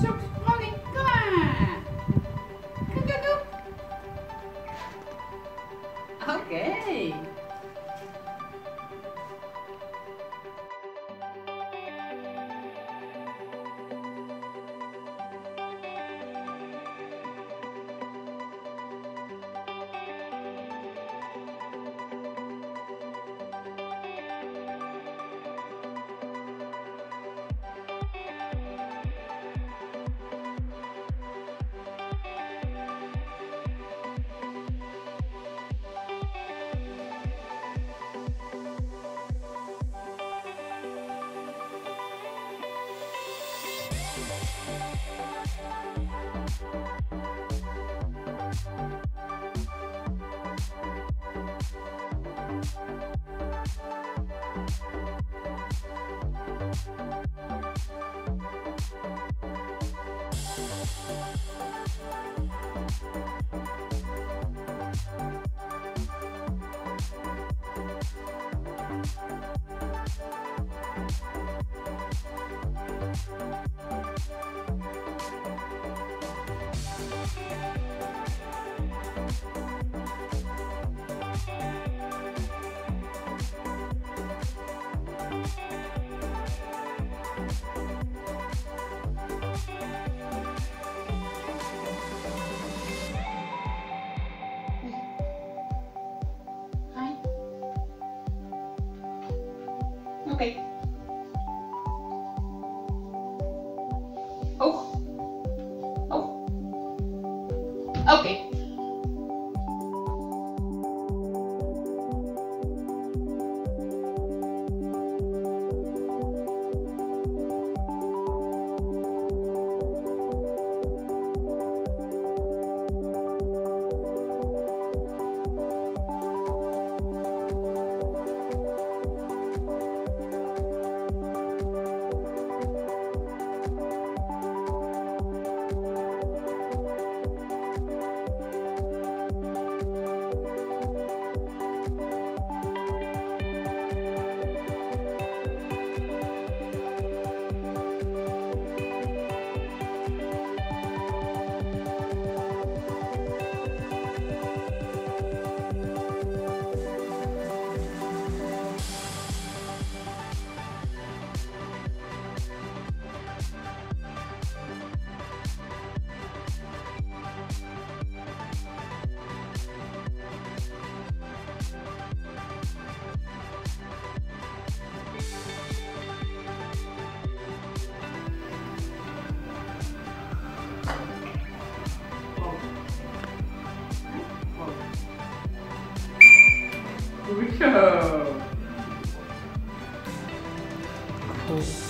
Zoek Monica. Doe, Oké. Hoog. Oh. Hoog. Oké. Yo. Cool.